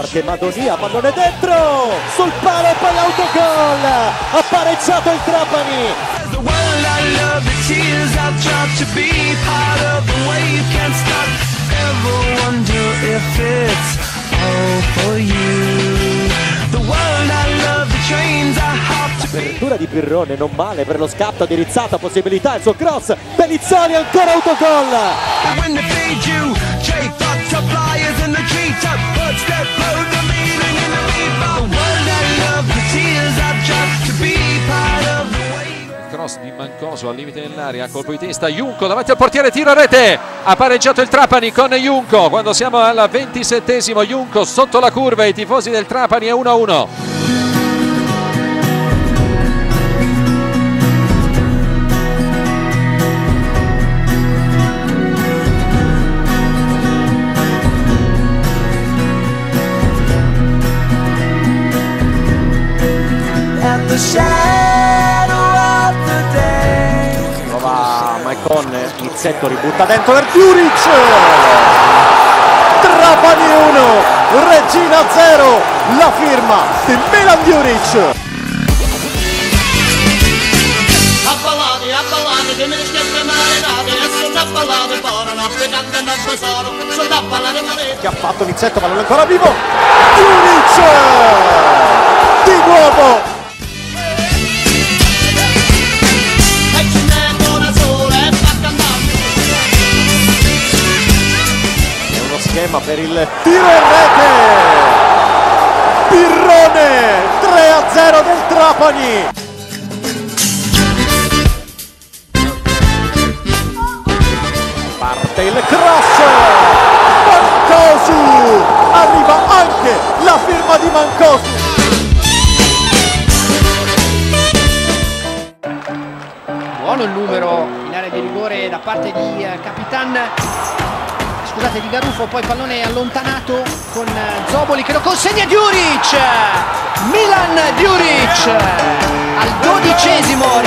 che Madonia, pallone dentro, sul palo e poi autogol, ha pareggiato il Trapani. Apertura di Pirrone, non male per lo scatto di Rizzata, possibilità, il suo cross, Belizzoni ancora autogol. Cross di Mancoso al limite dell'area, colpo di testa, Junco davanti al portiere, tiro a rete, ha pareggiato il Trapani con Junco, quando siamo al 27esimo, Junco sotto la curva, i tifosi del Trapani è 1-1. And the shadow Prova Maicon, Nizzetto ributta dentro per Djuric. Trapani 1, Regina 0, la firma di Milan appalati, che e non tesoro, sono appalati, ma ha fatto Nizzetto, pallone ancora vivo. Djuric! Di nuovo schema per il tiro in rete. Pirrone 3 a 0 del Trapani. Parte il cross. Mancosu. Arriva anche la firma di Mancosu. Buono il numero in area di rigore da parte di eh, Capitan. Scusate, di Garuffo, poi pallone allontanato con eh, Zoboli che lo consegna a Djuric. Milan Djuric al dodicesimo